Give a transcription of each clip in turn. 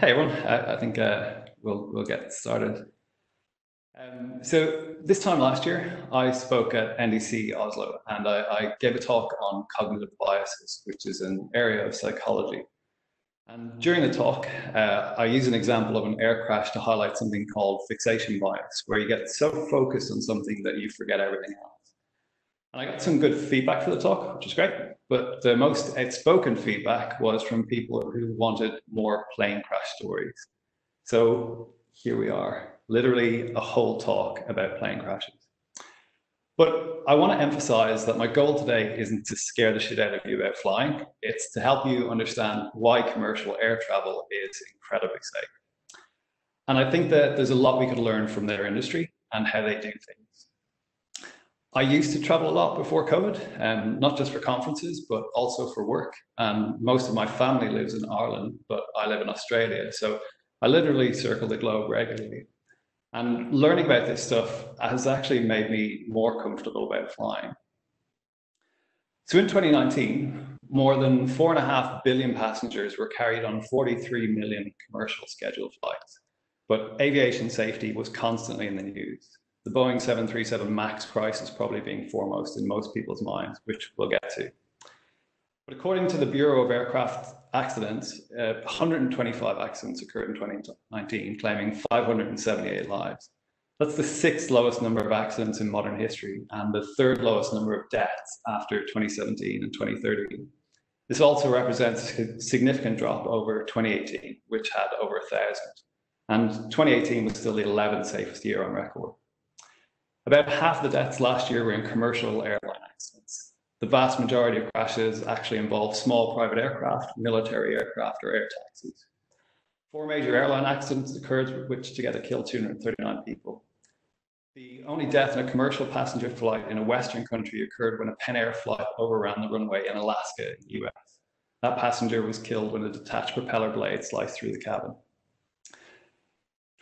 hey everyone, I, I think uh, we'll we'll get started. Um, so this time last year, I spoke at NDC Oslo, and I, I, gave a talk on cognitive biases, which is an area of psychology. And during the talk, uh, I use an example of an air crash to highlight something called fixation bias, where you get so focused on something that you forget everything else. And I got some good feedback for the talk, which is great. But the most outspoken feedback was from people who wanted more plane crash stories. So here we are, literally a whole talk about plane crashes. But I want to emphasize that my goal today isn't to scare the shit out of you about flying. It's to help you understand why commercial air travel is incredibly safe. And I think that there's a lot we could learn from their industry and how they do things. I used to travel a lot before COVID, um, not just for conferences, but also for work. And most of my family lives in Ireland, but I live in Australia. So I literally circle the globe regularly. And learning about this stuff has actually made me more comfortable about flying. So in 2019, more than four and a half billion passengers were carried on 43 million commercial scheduled flights. But aviation safety was constantly in the news. The Boeing 737 MAX crisis probably being foremost in most people's minds, which we'll get to. But according to the Bureau of Aircraft Accidents, uh, 125 accidents occurred in 2019, claiming 578 lives. That's the sixth lowest number of accidents in modern history and the third lowest number of deaths after 2017 and 2013. This also represents a significant drop over 2018, which had over a thousand. And 2018 was still the 11th safest year on record. About half the deaths last year were in commercial airline accidents the vast majority of crashes actually involve small private aircraft, military aircraft, or air taxis. Four major airline accidents occurred, which together killed 239 people. The only death in a commercial passenger flight in a Western country occurred when a PenAir flight overran the runway in Alaska, in the US. That passenger was killed when a detached propeller blade sliced through the cabin.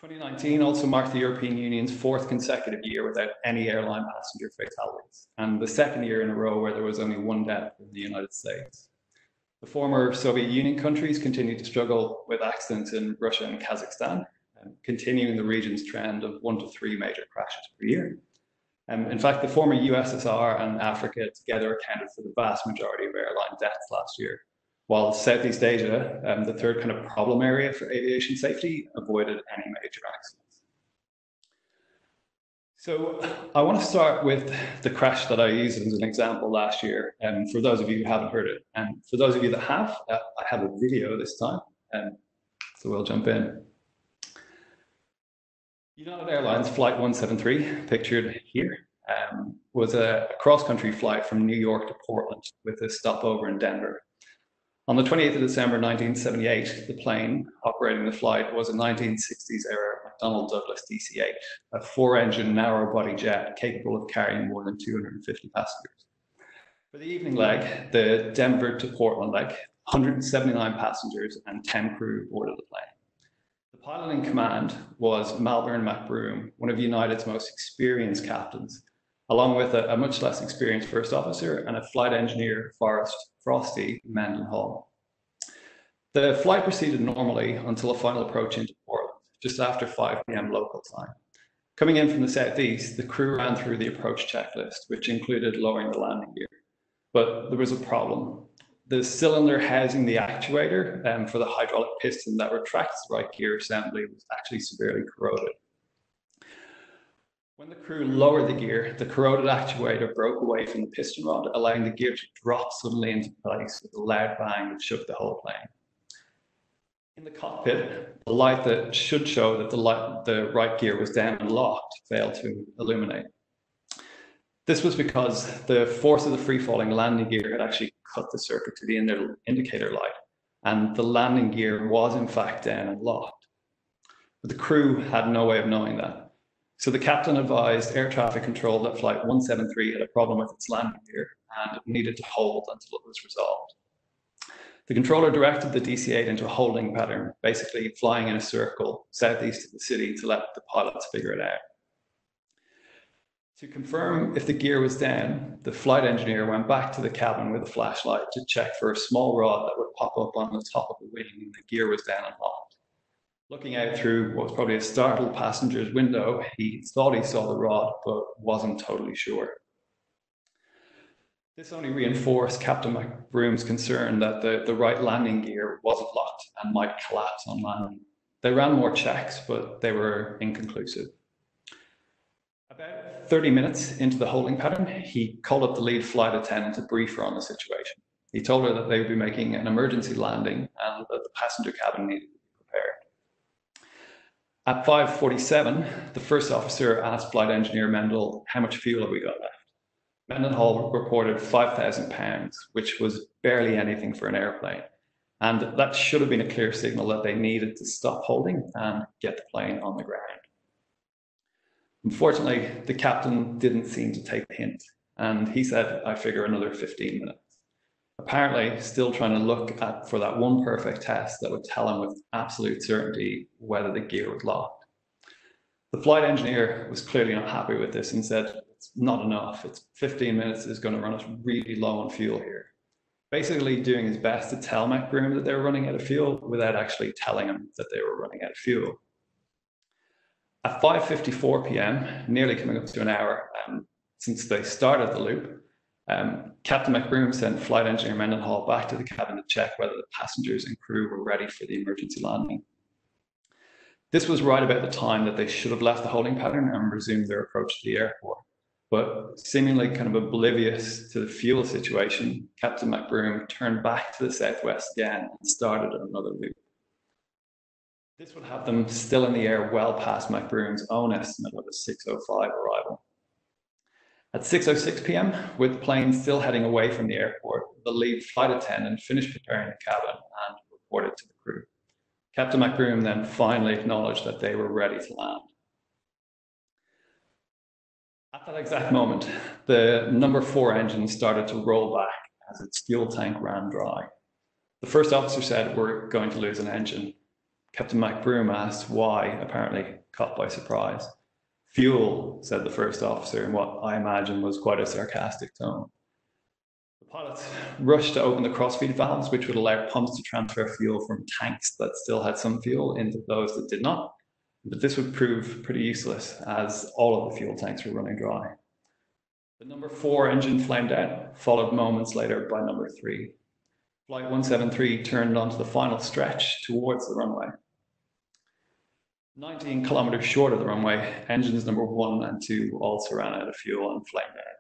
2019 also marked the European Union's fourth consecutive year without any airline passenger fatalities, and the second year in a row where there was only one death in the United States. The former Soviet Union countries continue to struggle with accidents in Russia and Kazakhstan, continuing the region's trend of one to three major crashes per year. Um, in fact, the former USSR and Africa together accounted for the vast majority of airline deaths last year, while Southeast Asia, um, the third kind of problem area for aviation safety, avoided any major accidents. So I want to start with the crash that I used as an example last year. And for those of you who haven't heard it, and for those of you that have, uh, I have a video this time. And so we'll jump in. United Airlines Flight 173, pictured here, um, was a cross-country flight from New York to Portland with a stopover in Denver. On the 28th of December 1978, the plane operating the flight was a 1960s era McDonnell Douglas DC 8, a four engine narrow body jet capable of carrying more than 250 passengers. For the evening leg, the Denver to Portland leg, 179 passengers and 10 crew boarded the plane. The pilot in command was Malvern McBroom, one of United's most experienced captains, along with a, a much less experienced first officer and a flight engineer, Forrest Frosty Mendenhall. The flight proceeded normally until a final approach into Portland, just after 5 p.m. local time. Coming in from the southeast, the crew ran through the approach checklist, which included lowering the landing gear. But there was a problem. The cylinder housing the actuator um, for the hydraulic piston that retracts the right gear assembly was actually severely corroded. When the crew lowered the gear, the corroded actuator broke away from the piston rod, allowing the gear to drop suddenly into place with a loud bang that shook the whole plane. In the cockpit, the light that should show that the, light, the right gear was down and locked failed to illuminate. This was because the force of the free-falling landing gear had actually cut the circuit to the indicator light, and the landing gear was in fact down and locked. But the crew had no way of knowing that. So the captain advised air traffic control that flight 173 had a problem with its landing gear and needed to hold until it was resolved. The controller directed the DC-8 into a holding pattern, basically flying in a circle southeast of the city to let the pilots figure it out. To confirm if the gear was down, the flight engineer went back to the cabin with a flashlight to check for a small rod that would pop up on the top of the wing when the gear was down and locked. Looking out through what was probably a startled passenger's window, he thought he saw the rod, but wasn't totally sure. This only reinforced Captain McBroom's concern that the, the right landing gear wasn't locked and might collapse on landing. They ran more checks, but they were inconclusive. About 30 minutes into the holding pattern, he called up the lead flight attendant to brief her on the situation. He told her that they would be making an emergency landing and that the passenger cabin needed. At 5.47, the first officer asked flight engineer Mendel, how much fuel have we got left? Mendenhall reported 5,000 pounds, which was barely anything for an airplane. And that should have been a clear signal that they needed to stop holding and get the plane on the ground. Unfortunately, the captain didn't seem to take the hint, and he said, I figure another 15 minutes. Apparently, still trying to look at for that one perfect test that would tell him with absolute certainty whether the gear was locked. The flight engineer was clearly not happy with this and said, It's not enough. It's 15 minutes is going to run us really low on fuel here. Basically, doing his best to tell McBroom that they were running out of fuel without actually telling him that they were running out of fuel. At 5.54 p.m., nearly coming up to an hour um, since they started the loop, um, Captain McBroom sent flight engineer Mendenhall back to the cabin to check whether the passengers and crew were ready for the emergency landing. This was right about the time that they should have left the holding pattern and resumed their approach to the airport. But seemingly kind of oblivious to the fuel situation, Captain McBroom turned back to the southwest again and started another loop. This would have them still in the air well past McBroom's own estimate of a 6.05 arrival. At 6.06 p.m., with the plane still heading away from the airport, the lead flight attendant finished preparing the cabin and reported to the crew. Captain McBroom then finally acknowledged that they were ready to land. At that exact moment, the number four engine started to roll back as its fuel tank ran dry. The first officer said, We're going to lose an engine. Captain McBroom asked why, apparently caught by surprise. Fuel, said the first officer in what I imagine was quite a sarcastic tone. The pilots rushed to open the crossfeed valves, which would allow pumps to transfer fuel from tanks that still had some fuel into those that did not. But this would prove pretty useless as all of the fuel tanks were running dry. The number four engine flamed out, followed moments later by number three. Flight 173 turned onto the final stretch towards the runway. 19 kilometers short of the runway, engines number one and two also ran out of fuel and flamed out.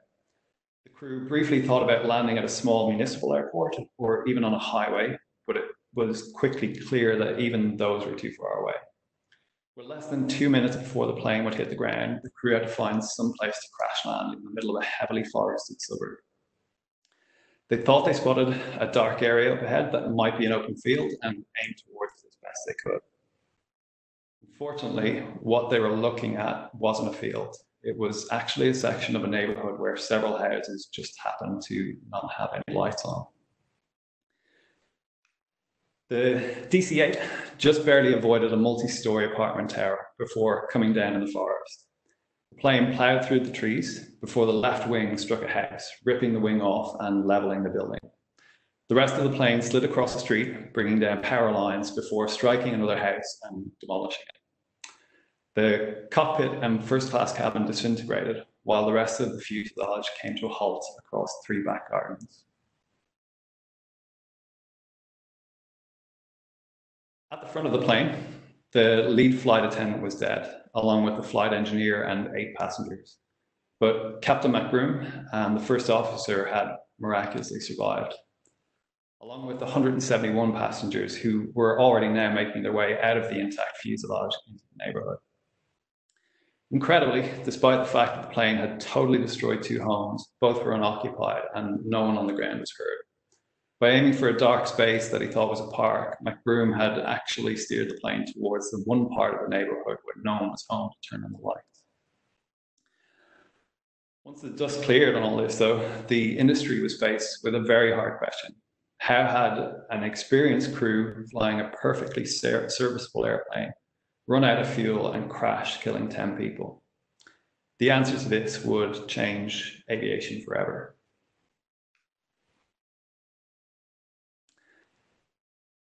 The crew briefly thought about landing at a small municipal airport or even on a highway, but it was quickly clear that even those were too far away. With less than two minutes before the plane would hit the ground, the crew had to find some place to crash land in the middle of a heavily forested suburb. They thought they spotted a dark area up ahead that might be an open field and aimed towards it as best they could. Fortunately, what they were looking at wasn't a field. It was actually a section of a neighborhood where several houses just happened to not have any lights on. The DC 8 just barely avoided a multi story apartment tower before coming down in the forest. The plane plowed through the trees before the left wing struck a house, ripping the wing off and leveling the building. The rest of the plane slid across the street, bringing down power lines before striking another house and demolishing it. The cockpit and first class cabin disintegrated, while the rest of the fuselage came to a halt across three back gardens. At the front of the plane, the lead flight attendant was dead, along with the flight engineer and eight passengers. But Captain McBroom and the first officer had miraculously survived, along with the 171 passengers who were already now making their way out of the intact fuselage into the neighborhood. Incredibly, despite the fact that the plane had totally destroyed two homes, both were unoccupied and no one on the ground was hurt. By aiming for a dark space that he thought was a park, McBroom had actually steered the plane towards the one part of the neighborhood where no one was home to turn on the lights. Once the dust cleared on all this, though, the industry was faced with a very hard question. How had an experienced crew flying a perfectly serviceable airplane run out of fuel and crash, killing 10 people? The answer to this would change aviation forever.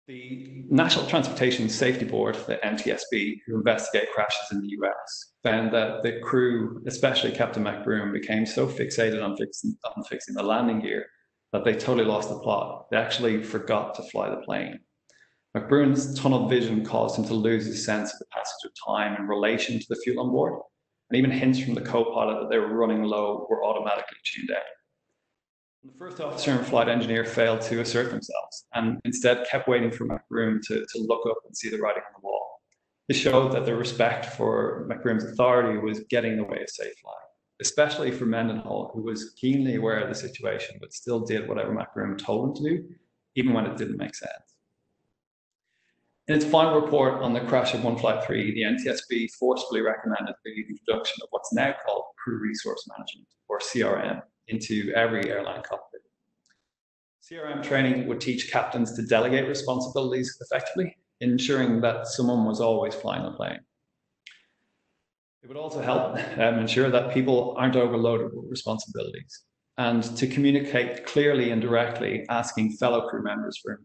The National Transportation Safety Board, the NTSB, who investigate crashes in the US, found that the crew, especially Captain McBroom, became so fixated on fixing, on fixing the landing gear that they totally lost the plot. They actually forgot to fly the plane. McBroom's tunnel vision caused him to lose his sense of the passage of time in relation to the fuel on board, and even hints from the co-pilot that they were running low were automatically tuned out. The first officer and flight engineer failed to assert themselves and instead kept waiting for McBroom to, to look up and see the writing on the wall. This showed that their respect for McBroom's authority was getting in the way of safe flying, especially for Mendenhall, who was keenly aware of the situation but still did whatever McBroom told him to do, even when it didn't make sense. In its final report on the crash of One Flight 3, the NTSB forcefully recommended the introduction of what's now called Crew Resource Management, or CRM, into every airline cockpit. CRM training would teach captains to delegate responsibilities effectively, ensuring that someone was always flying the plane. It would also help um, ensure that people aren't overloaded with responsibilities and to communicate clearly and directly, asking fellow crew members for.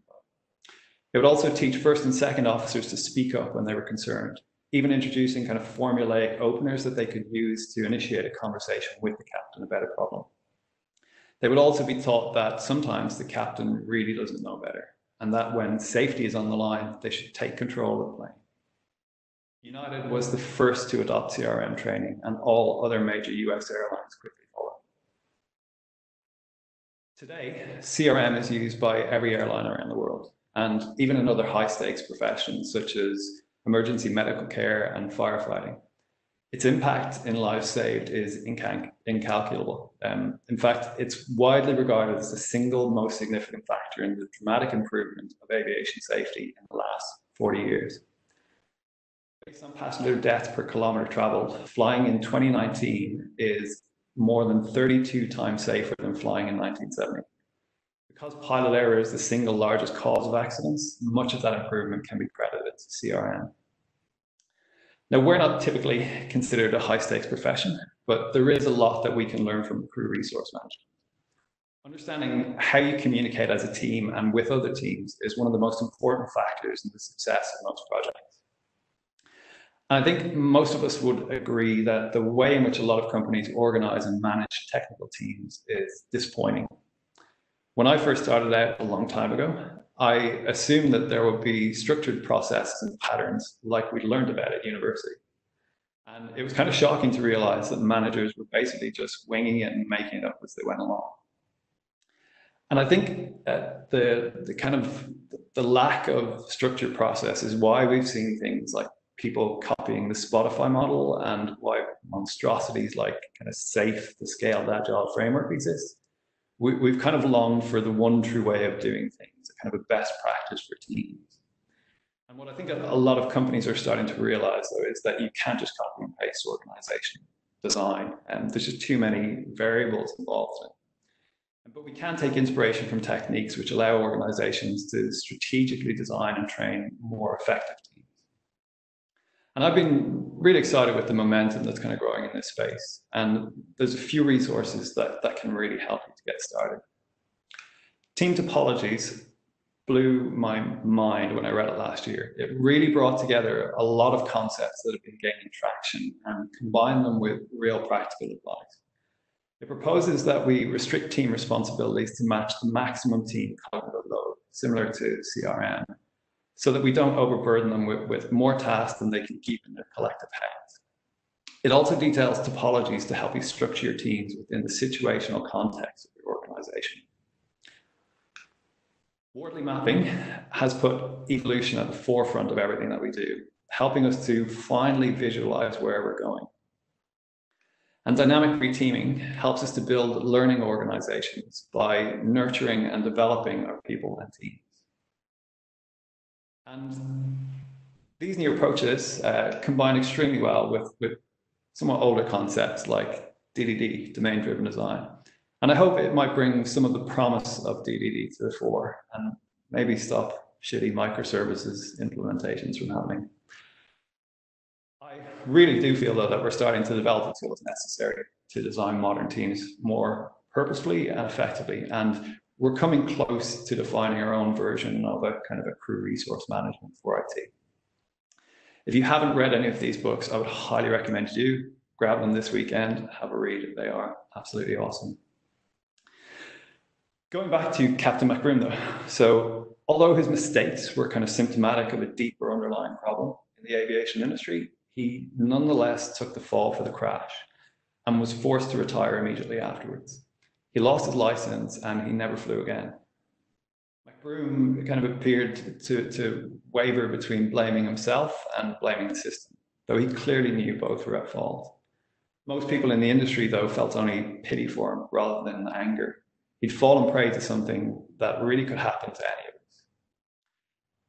It would also teach first and second officers to speak up when they were concerned, even introducing kind of formulaic openers that they could use to initiate a conversation with the captain about a problem. They would also be taught that sometimes the captain really doesn't know better, and that when safety is on the line, they should take control of the plane. United was the first to adopt CRM training, and all other major US airlines quickly followed. Today, CRM is used by every airline around the world and even in other high stakes professions such as emergency medical care and firefighting. Its impact in lives saved is incal incalculable. Um, in fact, it's widely regarded as the single most significant factor in the dramatic improvement of aviation safety in the last 40 years. Based on passenger deaths per kilometer traveled, flying in 2019 is more than 32 times safer than flying in 1970. Because pilot error is the single largest cause of accidents, much of that improvement can be credited to CRM. Now, we're not typically considered a high stakes profession, but there is a lot that we can learn from crew resource management. Understanding how you communicate as a team and with other teams is one of the most important factors in the success of most projects. And I think most of us would agree that the way in which a lot of companies organize and manage technical teams is disappointing when I first started out a long time ago, I assumed that there would be structured processes and patterns like we learned about at university. And it was kind of shocking to realize that managers were basically just winging it and making it up as they went along. And I think uh, the, the kind of the lack of structured process is why we've seen things like people copying the Spotify model and why monstrosities like kind of SAFe, the scaled agile framework exists we, we've kind of longed for the one true way of doing things, kind of a best practice for teams. And what I think a lot of companies are starting to realize, though, is that you can't just copy and paste organization design, and there's just too many variables involved in it. But we can take inspiration from techniques which allow organizations to strategically design and train more effective teams. And I've been really excited with the momentum that's kind of growing in this space. And there's a few resources that, that can really help you to get started. Team topologies blew my mind when I read it last year. It really brought together a lot of concepts that have been gaining traction and combined them with real practical advice. It proposes that we restrict team responsibilities to match the maximum team cognitive load, similar to CRM, so that we don't overburden them with, with more tasks than they can keep in their collective hands. It also details topologies to help you structure your teams within the situational context of your organization. Wardley mapping has put evolution at the forefront of everything that we do, helping us to finally visualize where we're going. And dynamic reteaming helps us to build learning organizations by nurturing and developing our people and teams. And these new approaches uh, combine extremely well with, with somewhat older concepts like DDD, domain-driven design. And I hope it might bring some of the promise of DDD to the fore and maybe stop shitty microservices implementations from happening. I really do feel though that we're starting to develop the tools necessary to design modern teams more purposefully and effectively. And we're coming close to defining our own version of a kind of a crew resource management for IT. If you haven't read any of these books, I would highly recommend you grab them this weekend, have a read. They are absolutely awesome. Going back to Captain McBroom though, so although his mistakes were kind of symptomatic of a deeper underlying problem in the aviation industry, he nonetheless took the fall for the crash and was forced to retire immediately afterwards. He lost his license and he never flew again. McBroom kind of appeared to, to waver between blaming himself and blaming the system, though he clearly knew both were at fault. Most people in the industry, though, felt only pity for him rather than anger. He'd fallen prey to something that really could happen to any of us.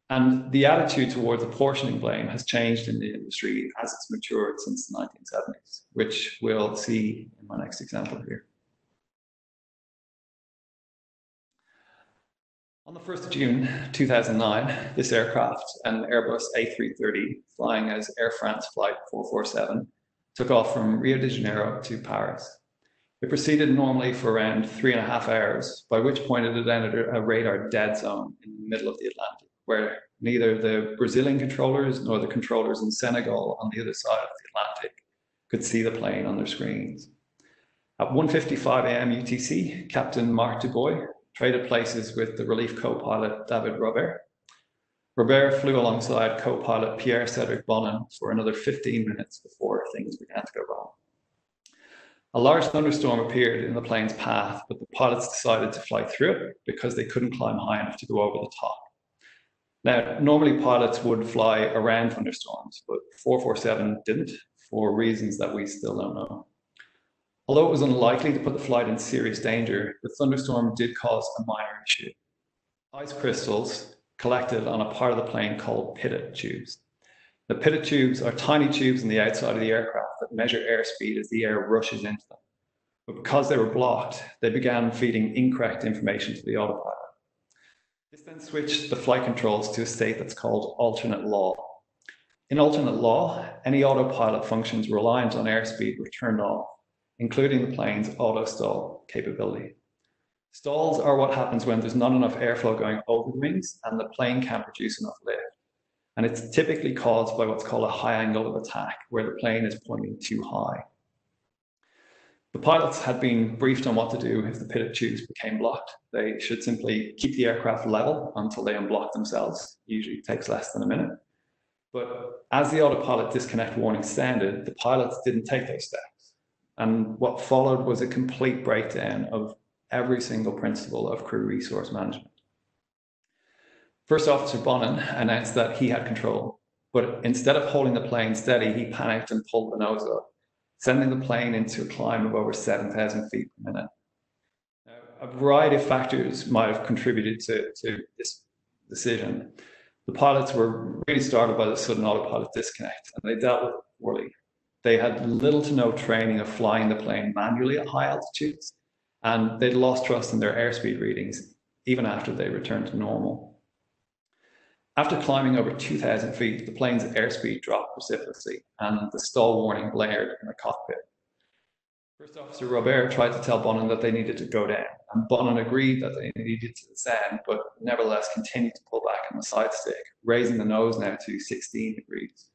And the attitude towards apportioning blame has changed in the industry as it's matured since the 1970s, which we'll see in my next example here. On the 1st of June 2009, this aircraft, an Airbus A330 flying as Air France Flight 447, took off from Rio de Janeiro to Paris. It proceeded normally for around three and a half hours, by which point it had entered a radar dead zone in the middle of the Atlantic, where neither the Brazilian controllers nor the controllers in Senegal on the other side of the Atlantic could see the plane on their screens. At 1.55 a.m. UTC, Captain Marc Dubois traded places with the relief co-pilot David Robert Robert flew alongside co-pilot Pierre-Cedric Bonin for another 15 minutes before things began to go wrong. A large thunderstorm appeared in the plane's path, but the pilots decided to fly through it because they couldn't climb high enough to go over the top. Now, normally pilots would fly around thunderstorms, but 447 didn't for reasons that we still don't know. Although it was unlikely to put the flight in serious danger, the thunderstorm did cause a minor issue. Ice crystals collected on a part of the plane called pitot tubes. The pitot tubes are tiny tubes on the outside of the aircraft that measure airspeed as the air rushes into them. But because they were blocked, they began feeding incorrect information to the autopilot. This then switched the flight controls to a state that's called alternate law. In alternate law, any autopilot functions reliant on airspeed were turned off, including the plane's auto stall capability. Stalls are what happens when there's not enough airflow going over the wings and the plane can't produce enough lift. And it's typically caused by what's called a high angle of attack, where the plane is pointing too high. The pilots had been briefed on what to do if the pitot tubes became blocked. They should simply keep the aircraft level until they unblock themselves. Usually takes less than a minute. But as the autopilot disconnect warning sounded, the pilots didn't take those steps. And what followed was a complete breakdown of every single principle of crew resource management. First Officer Bonin announced that he had control, but instead of holding the plane steady, he panicked and pulled the nose up, sending the plane into a climb of over 7,000 feet per minute. Now, a variety of factors might have contributed to, to this decision. The pilots were really startled by the sudden autopilot disconnect, and they dealt with it poorly. They had little to no training of flying the plane manually at high altitudes, and they'd lost trust in their airspeed readings even after they returned to normal. After climbing over 2,000 feet, the plane's airspeed dropped precipitously and the stall warning blared in the cockpit. First Officer Robert tried to tell Bonin that they needed to go down, and Bonin agreed that they needed to descend, but nevertheless continued to pull back on the side stick, raising the nose now to 16 degrees.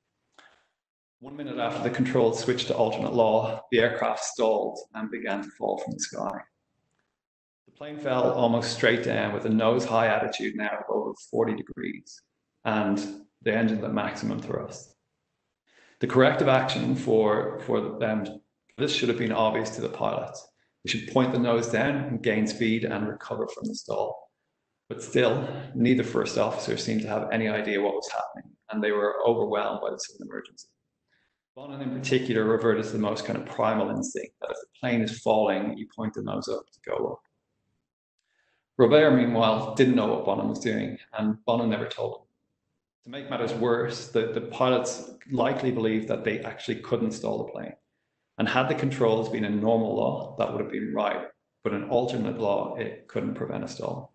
One minute after the controls switched to alternate law, the aircraft stalled and began to fall from the sky The plane fell almost straight down with a nose high attitude now of over 40 degrees and the engine at maximum thrust. The corrective action for, for them, this should have been obvious to the pilots. They should point the nose down and gain speed and recover from the stall. But still, neither first officer seemed to have any idea what was happening, and they were overwhelmed by the sudden emergency. Bonin in particular reverted to the most kind of primal instinct that if the plane is falling, you point the nose up to go up. Robert, meanwhile, didn't know what Bonin was doing, and Bonin never told him. To make matters worse, the, the pilots likely believed that they actually couldn't stall the plane. And had the controls been a normal law, that would have been right. But in alternate law, it couldn't prevent a stall.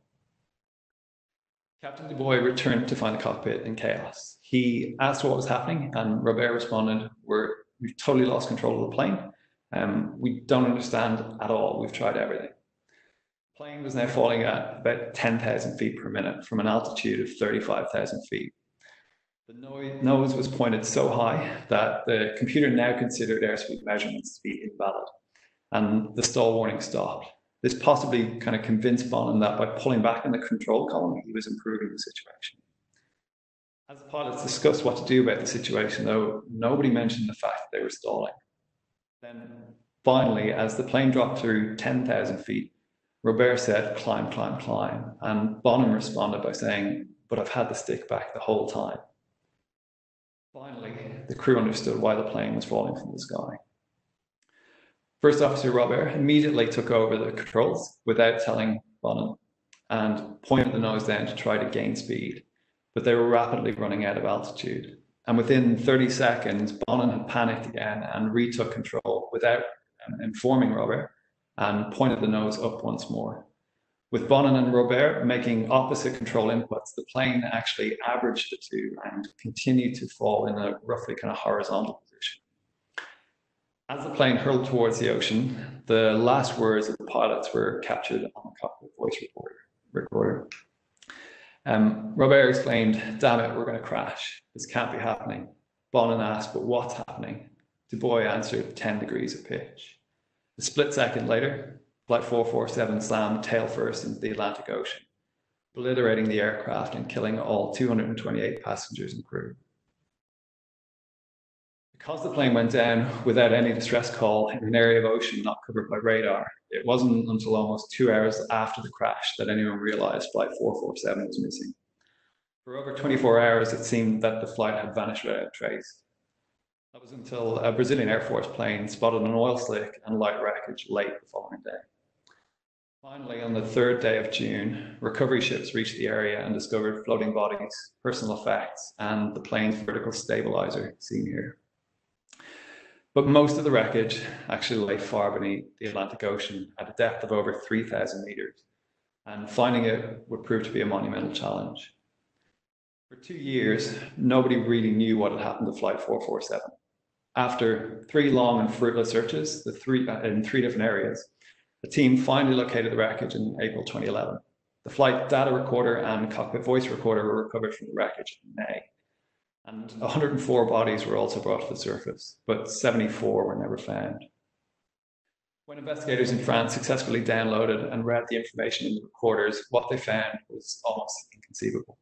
Captain Dubois returned to find the cockpit in chaos. He asked what was happening, and Robert responded, We're, We've totally lost control of the plane. Um, we don't understand at all. We've tried everything. The plane was now falling at about 10,000 feet per minute from an altitude of 35,000 feet. The nose was pointed so high that the computer now considered airspeed measurements to be invalid, and the stall warning stopped. This possibly kind of convinced Bonin that by pulling back in the control column, he was improving the situation. As the pilots discussed what to do about the situation, though, nobody mentioned the fact that they were stalling. Then finally, as the plane dropped through 10,000 feet, Robert said, climb, climb, climb. And Bonin responded by saying, but I've had the stick back the whole time. Finally, the crew understood why the plane was falling from the sky. First Officer Robert immediately took over the controls without telling Bonin and pointed the nose down to try to gain speed but they were rapidly running out of altitude. And within 30 seconds, Bonin had panicked again and retook control without um, informing Robert and pointed the nose up once more. With Bonin and Robert making opposite control inputs, the plane actually averaged the two and continued to fall in a roughly kind of horizontal. As the plane hurled towards the ocean, the last words of the pilots were captured on the cockpit voice recorder. Um, Robert exclaimed, damn it, we're going to crash. This can't be happening. Bonin asked, but what's happening? Dubois answered, 10 degrees of pitch. A split second later, Flight 447 slammed tail first into the Atlantic Ocean, obliterating the aircraft and killing all 228 passengers and crew. Because the plane went down without any distress call in an area of ocean not covered by radar, it wasn't until almost two hours after the crash that anyone realized Flight 447 was missing. For over 24 hours, it seemed that the flight had vanished without trace. That was until a Brazilian Air Force plane spotted an oil slick and light wreckage late the following day. Finally, on the third day of June, recovery ships reached the area and discovered floating bodies, personal effects, and the plane's vertical stabilizer seen here. But most of the wreckage actually lay far beneath the Atlantic Ocean at a depth of over 3,000 meters, and finding it would prove to be a monumental challenge. For two years, nobody really knew what had happened to Flight 447. After three long and fruitless searches the three, uh, in three different areas, the team finally located the wreckage in April 2011. The flight data recorder and cockpit voice recorder were recovered from the wreckage in May. And 104 bodies were also brought to the surface, but 74 were never found. When investigators in France successfully downloaded and read the information in the recorders, what they found was almost inconceivable.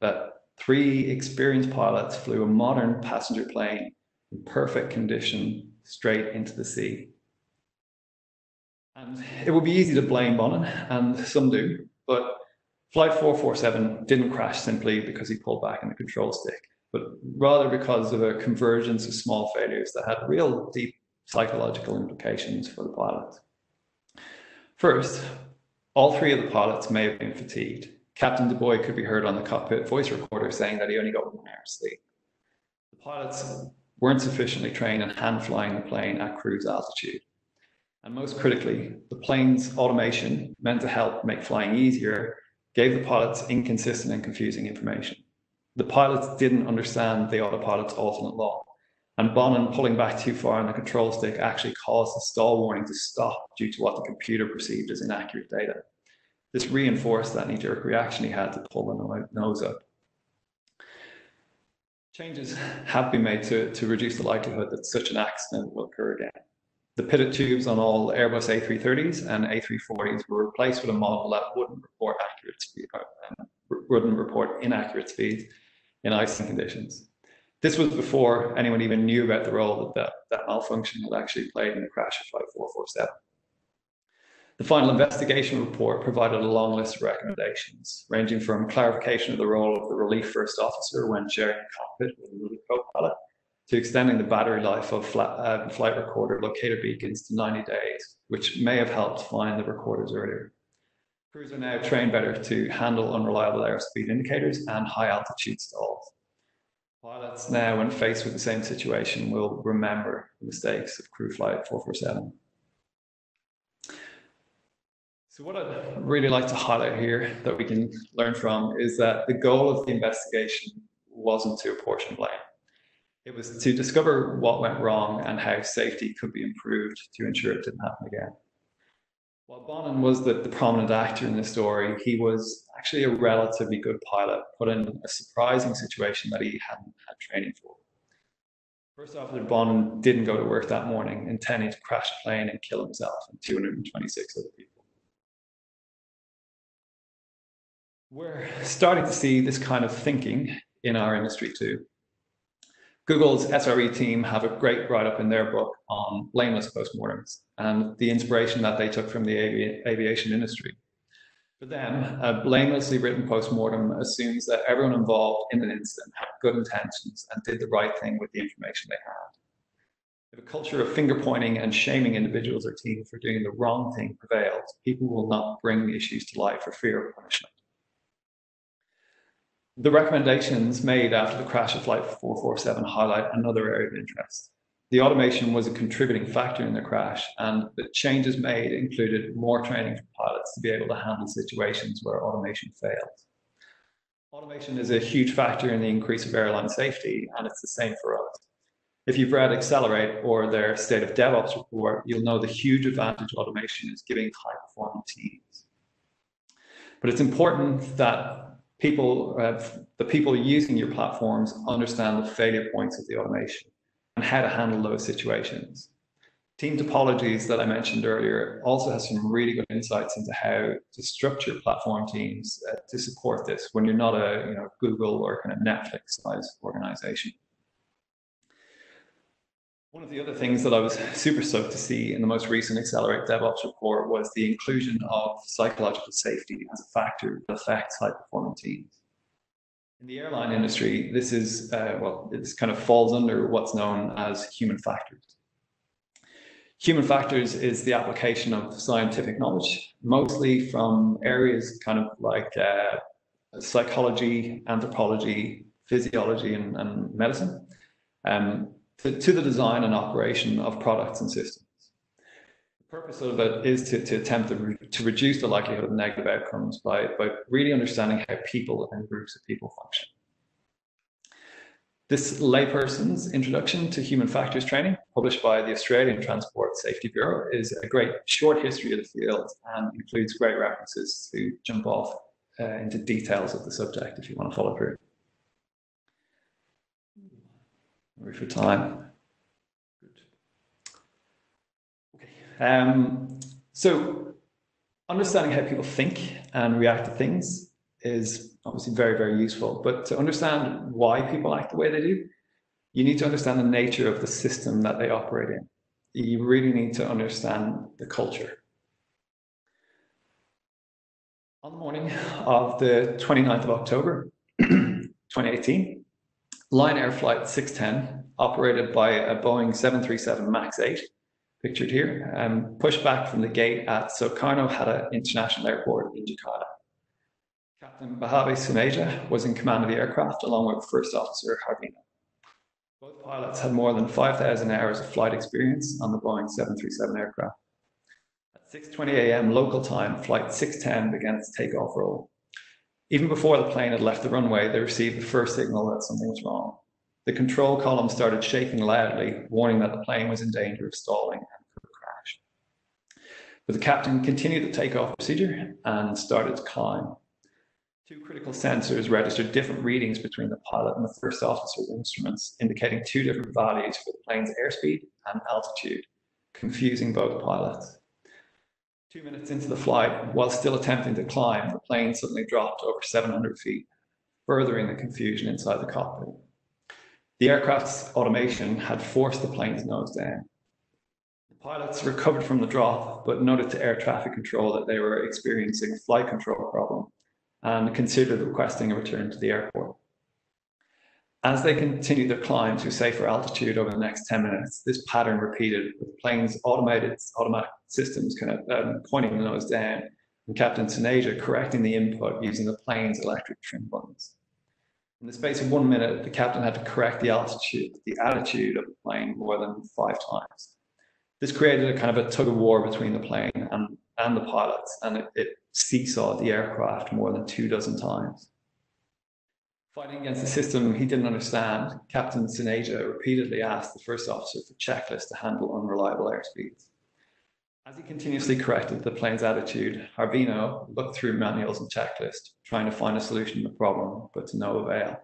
That three experienced pilots flew a modern passenger plane in perfect condition straight into the sea. And it would be easy to blame Bonin, and some do, but Flight 447 didn't crash simply because he pulled back in the control stick but rather because of a convergence of small failures that had real deep psychological implications for the pilots. First, all three of the pilots may have been fatigued. Captain Dubois could be heard on the cockpit voice recorder saying that he only got one hour's sleep. The pilots weren't sufficiently trained in hand flying the plane at cruise altitude. And most critically, the plane's automation, meant to help make flying easier, gave the pilots inconsistent and confusing information the pilots didn't understand the autopilot's alternate law. And Bonin pulling back too far on the control stick actually caused the stall warning to stop due to what the computer perceived as inaccurate data. This reinforced that knee jerk reaction he had to pull the nose up. Changes have been made to, to reduce the likelihood that such an accident will occur again. The pitot tubes on all Airbus A330s and A340s were replaced with a model that wouldn't report accurate speed, uh, wouldn't report inaccurate speeds in icing conditions. This was before anyone even knew about the role that that, that malfunction had actually played in the crash of Flight 447. The final investigation report provided a long list of recommendations, ranging from clarification of the role of the relief first officer when sharing a cockpit with a relief co-pilot, to extending the battery life of flat, uh, flight recorder locator beacons to 90 days, which may have helped find the recorders earlier. Crews are now trained better to handle unreliable airspeed indicators and high altitude stalls. Pilots now, when faced with the same situation, will remember the mistakes of crew flight 447. So what I'd really like to highlight here that we can learn from is that the goal of the investigation wasn't to apportion blame. It was to discover what went wrong and how safety could be improved to ensure it didn't happen again. While Bonin was the, the prominent actor in the story, he was actually a relatively good pilot, put in a surprising situation that he hadn't had training for. First Officer Bonin didn't go to work that morning, intending to crash a plane and kill himself and 226 other people. We're starting to see this kind of thinking in our industry too. Google's SRE team have a great write-up in their book on blameless postmortems and the inspiration that they took from the avi aviation industry. For them, a blamelessly written postmortem assumes that everyone involved in an incident had good intentions and did the right thing with the information they had. If a culture of finger pointing and shaming individuals or teams for doing the wrong thing prevails, people will not bring the issues to light for fear of punishment. The recommendations made after the crash of Flight 447 highlight another area of interest. The automation was a contributing factor in the crash, and the changes made included more training for pilots to be able to handle situations where automation failed. Automation is a huge factor in the increase of airline safety, and it's the same for us. If you've read Accelerate or their State of DevOps report, you'll know the huge advantage automation is giving high performing teams. But it's important that people, uh, the people using your platforms understand the failure points of the automation and how to handle those situations. Team topologies that I mentioned earlier also has some really good insights into how to structure platform teams uh, to support this when you're not a you know Google or kind of Netflix size organization. One of the other things that I was super stoked to see in the most recent Accelerate DevOps report was the inclusion of psychological safety as a factor that affects high performing teams. In the airline industry, this is, uh, well, this kind of falls under what's known as human factors. Human factors is the application of scientific knowledge, mostly from areas kind of like uh, psychology, anthropology, physiology, and, and medicine. Um, to, to the design and operation of products and systems. The purpose of it is to, to attempt to, re, to reduce the likelihood of negative outcomes by, by really understanding how people and groups of people function. This layperson's introduction to human factors training, published by the Australian Transport Safety Bureau, is a great short history of the field and includes great references to jump off uh, into details of the subject if you want to follow through for time. Good. Okay. Um, so understanding how people think and react to things is obviously very, very useful. But to understand why people act the way they do, you need to understand the nature of the system that they operate in. You really need to understand the culture. On the morning of the 29th of October, 2018, Lion Air Flight 610, operated by a Boeing 737 MAX 8, pictured here, um, pushed back from the gate at Soekarno Hatta International Airport in Jakarta. Captain Bhavye Suneja was in command of the aircraft along with First Officer Harvino. Both pilots had more than 5,000 hours of flight experience on the Boeing 737 aircraft. At 6.20 a.m. local time, Flight 610 began its takeoff roll. Even before the plane had left the runway, they received the first signal that something was wrong. The control column started shaking loudly, warning that the plane was in danger of stalling and could crash. But the captain continued the takeoff procedure and started to climb. Two critical sensors registered different readings between the pilot and the first officer's instruments, indicating two different values for the plane's airspeed and altitude, confusing both pilots. Two minutes into the flight, while still attempting to climb, the plane suddenly dropped over 700 feet, furthering the confusion inside the cockpit. The aircraft's automation had forced the plane's nose down. The pilots recovered from the drop, but noted to air traffic control that they were experiencing a flight control problem and considered requesting a return to the airport. As they continued their climb to safer altitude over the next 10 minutes, this pattern repeated with the plane's automated automatic systems kind of um, pointing the nose down and Captain Suneja correcting the input using the plane's electric trim buttons. In the space of one minute, the captain had to correct the altitude, the attitude of the plane more than five times. This created a kind of a tug of war between the plane and, and the pilots, and it, it seesawed the aircraft more than two dozen times. Fighting against a system he didn't understand, Captain Suneja repeatedly asked the first officer for checklists to handle unreliable airspeeds. As he continuously corrected the plane's attitude, Harvino looked through manuals and checklists, trying to find a solution to the problem, but to no avail.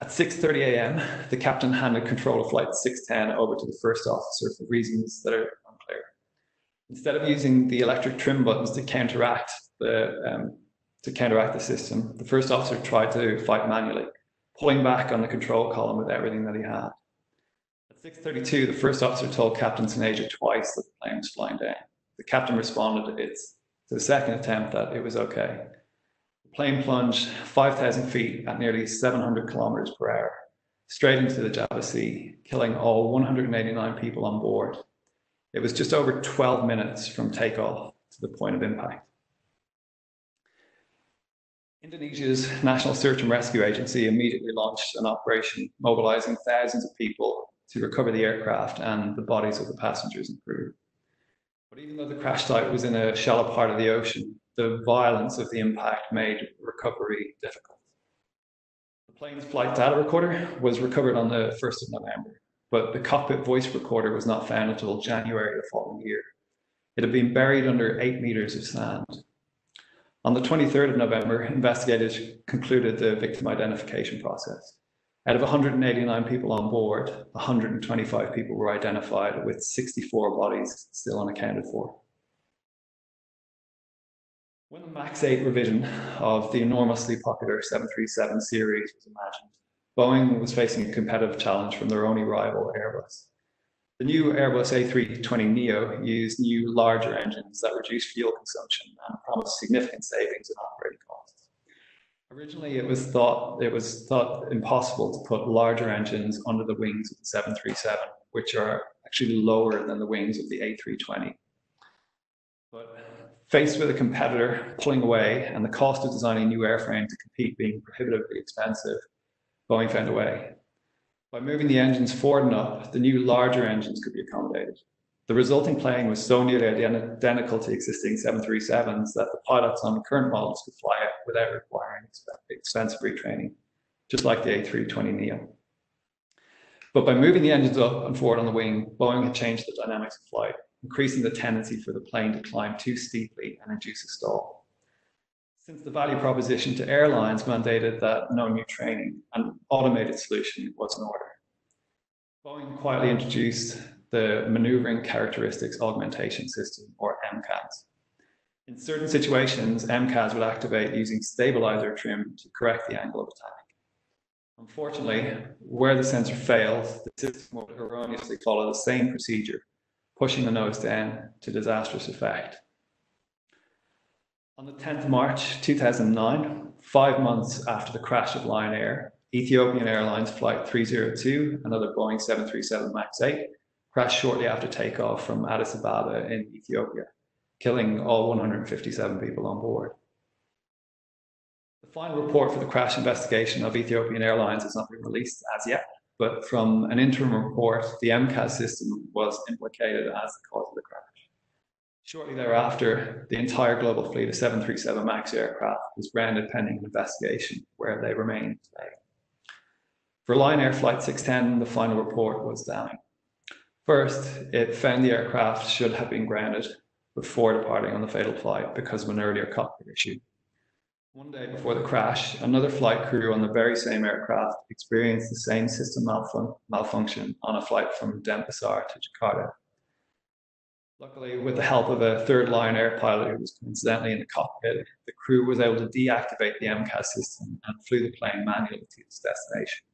At 6.30 a.m., the captain handed control of Flight 610 over to the first officer for reasons that are unclear. Instead of using the electric trim buttons to counteract the, um, to counteract the system, the first officer tried to fight manually, pulling back on the control column with everything that he had. At 6.32, the first officer told Captain Suneja twice that the plane was flying down. The captain responded it's to the second attempt that it was okay The plane plunged 5,000 feet at nearly 700 kilometers per hour, straight into the Java Sea, killing all 189 people on board. It was just over 12 minutes from takeoff to the point of impact. Indonesia's National Search and Rescue Agency immediately launched an operation mobilizing thousands of people to recover the aircraft and the bodies of the passengers and crew. But even though the crash site was in a shallow part of the ocean, the violence of the impact made recovery difficult. The plane's flight data recorder was recovered on the 1st of November, but the cockpit voice recorder was not found until January the following year. It had been buried under eight meters of sand. On the 23rd of November, investigators concluded the victim identification process. Out of 189 people on board, 125 people were identified, with 64 bodies still unaccounted for. When the MAX 8 revision of the enormously popular 737 series was imagined, Boeing was facing a competitive challenge from their only rival, Airbus. The new Airbus A320neo used new, larger engines that reduce fuel consumption and promised significant savings in operating costs. Originally, it was thought it was thought impossible to put larger engines under the wings of the 737, which are actually lower than the wings of the A320. But Faced with a competitor pulling away and the cost of designing a new airframe to compete being prohibitively expensive, Boeing found a way. By moving the engines forward enough, the new larger engines could be accommodated. The resulting plane was so nearly identical to existing 737s that the pilots on the current models could fly it without requiring expensive retraining, just like the A320neo. But by moving the engines up and forward on the wing, Boeing had changed the dynamics of flight increasing the tendency for the plane to climb too steeply and induce a stall. Since the value proposition to airlines mandated that no new training, an automated solution was in order. Boeing quietly introduced the Maneuvering Characteristics Augmentation System, or MCAS. In certain situations, MCAS would activate using stabilizer trim to correct the angle of attack. Unfortunately, where the sensor fails, the system would erroneously follow the same procedure pushing the nose down to disastrous effect. On the 10th March 2009, five months after the crash of Lion Air, Ethiopian Airlines Flight 302, another Boeing 737 MAX 8, crashed shortly after takeoff from Addis Ababa in Ethiopia, killing all 157 people on board. The final report for the crash investigation of Ethiopian Airlines has not been released as yet, but from an interim report, the MCAS system was implicated as the cause of the crash. Shortly thereafter, the entire global fleet of 737 MAX aircraft was grounded pending investigation, where they remain today. For Lion Air Flight 610, the final report was damning. First, it found the aircraft should have been grounded before departing on the fatal flight because of an earlier cockpit issue. One day before the crash, another flight crew on the very same aircraft experienced the same system malfun malfunction on a flight from Denpasar to Jakarta. Luckily, with the help of a third Lion Air pilot who was coincidentally in the cockpit, the crew was able to deactivate the MCAS system and flew the plane manually to its destination.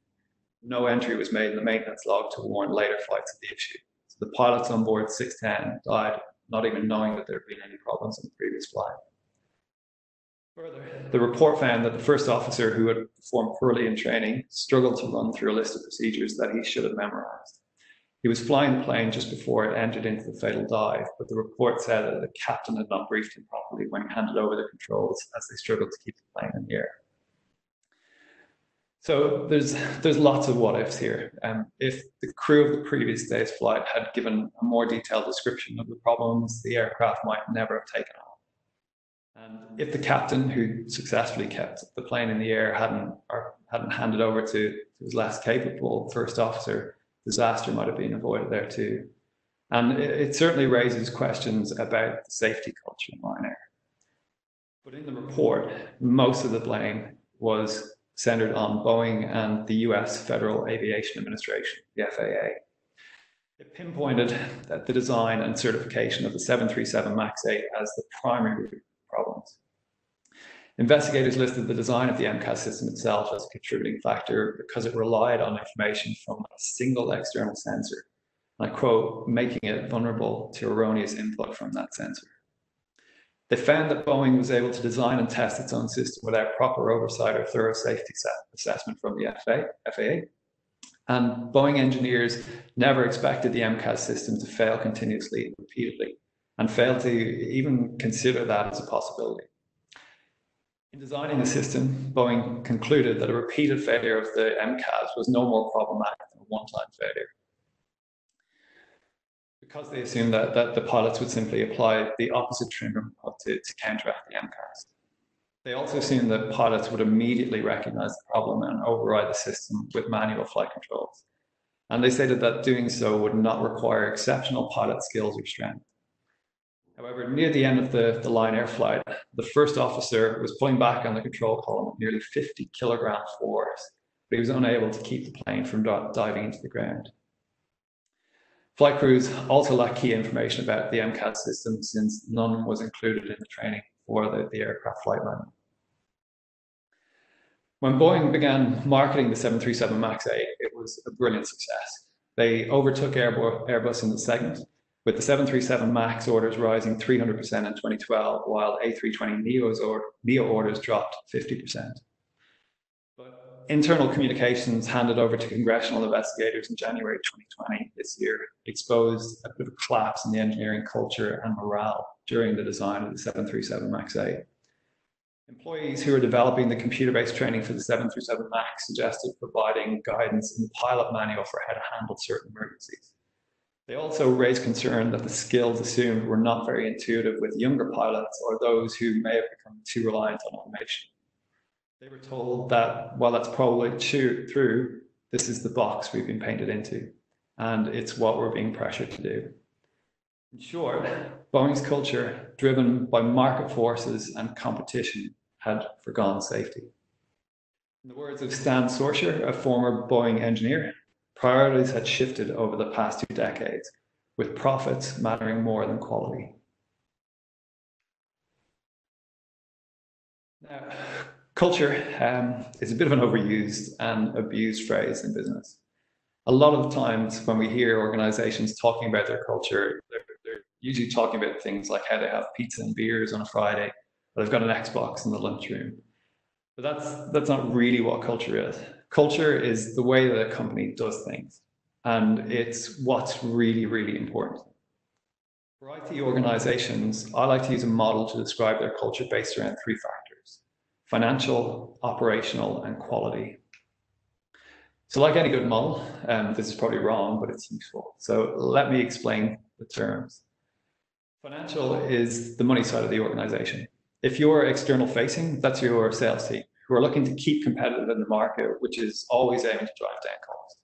No entry was made in the maintenance log to warn later flights of the issue. So the pilots on board 610 died, not even knowing that there had been any problems in the previous flight. Further, the report found that the first officer who had performed poorly in training struggled to run through a list of procedures that he should have memorized. He was flying the plane just before it entered into the fatal dive, but the report said that the captain had not briefed him properly when he handed over the controls as they struggled to keep the plane in the air. So there's there's lots of what ifs here. Um, if the crew of the previous day's flight had given a more detailed description of the problems, the aircraft might never have taken off. And if the captain who successfully kept the plane in the air hadn't or hadn't handed over to his less capable first officer, disaster might have been avoided there too. And it, it certainly raises questions about the safety culture in Lion Air. But in the report, most of the blame was centered on Boeing and the US Federal Aviation Administration, the FAA. It pinpointed that the design and certification of the 737 MAX 8 as the primary problems. Investigators listed the design of the MCAS system itself as a contributing factor because it relied on information from a single external sensor. I quote, making it vulnerable to erroneous input from that sensor. They found that Boeing was able to design and test its own system without proper oversight or thorough safety assessment from the FAA. And Boeing engineers never expected the MCAS system to fail continuously and repeatedly, and failed to even consider that as a possibility. In designing the system, Boeing concluded that a repeated failure of the MCAS was no more problematic than a one-time failure. Because they assumed that, that the pilots would simply apply the opposite trim to, to counteract the MCAS. They also assumed that pilots would immediately recognize the problem and override the system with manual flight controls. And they stated that doing so would not require exceptional pilot skills or strength. However, near the end of the, the Lion Air flight, the first officer was pulling back on the control column nearly 50 kilogram force, but he was unable to keep the plane from diving into the ground. Flight crews also lack key information about the MCAS system since none was included in the training for the, the aircraft flight line. When Boeing began marketing the 737 MAX 8, it was a brilliant success. They overtook Airbus in the segment with the 737 MAX orders rising 300% in 2012, while A320 Neo's or, Neo orders dropped 50%. But internal communications handed over to congressional investigators in January 2020 this year exposed a bit of a collapse in the engineering culture and morale during the design of the 737 MAX 8. Employees who were developing the computer-based training for the 737 MAX suggested providing guidance in the pilot manual for how to handle certain emergencies. They also raised concern that the skills assumed were not very intuitive with younger pilots or those who may have become too reliant on automation. They were told that while that's probably true, this is the box we've been painted into, and it's what we're being pressured to do. In short, Boeing's culture, driven by market forces and competition, had forgone safety. In the words of Stan Sorcher, a former Boeing engineer, Priorities had shifted over the past two decades, with profits mattering more than quality. Now, culture um, is a bit of an overused and abused phrase in business. A lot of times when we hear organizations talking about their culture, they're, they're usually talking about things like how they have pizza and beers on a Friday, or they've got an Xbox in the lunchroom. But that's, that's not really what culture is. Culture is the way that a company does things, and it's what's really, really important. For IT organizations, I like to use a model to describe their culture based around three factors financial, operational, and quality. So, like any good model, um, this is probably wrong, but it's useful. So, let me explain the terms. Financial is the money side of the organization. If you're external facing, that's your sales team who are looking to keep competitive in the market, which is always aiming to drive down costs.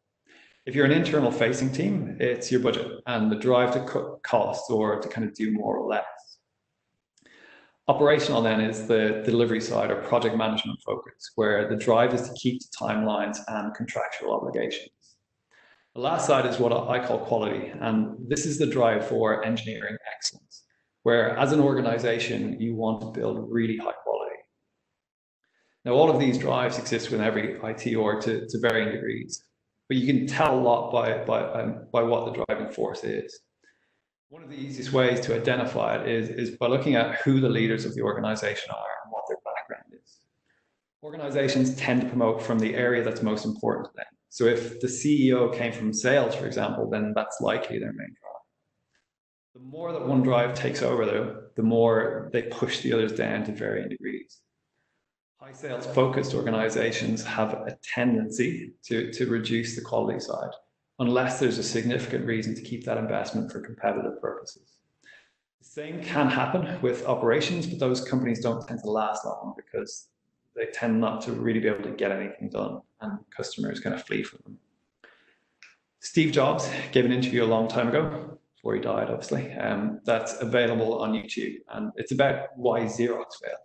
If you're an internal facing team, it's your budget and the drive to cut costs or to kind of do more or less. Operational then is the delivery side or project management focus, where the drive is to keep the timelines and contractual obligations. The last side is what I call quality, and this is the drive for engineering excellence, where as an organization, you want to build really high quality now, all of these drives exist within every IT org to, to varying degrees, but you can tell a lot by, by, um, by what the driving force is. One of the easiest ways to identify it is, is by looking at who the leaders of the organization are and what their background is. Organizations tend to promote from the area that's most important to them. So if the CEO came from sales, for example, then that's likely their main drive. The more that one drive takes over, though, the more they push the others down to varying degrees. High sales focused organizations have a tendency to, to reduce the quality side unless there's a significant reason to keep that investment for competitive purposes. The same can happen with operations, but those companies don't tend to last long because they tend not to really be able to get anything done and customers kind of flee from them. Steve Jobs gave an interview a long time ago before he died, obviously. Um, that's available on YouTube, and it's about why Xerox failed.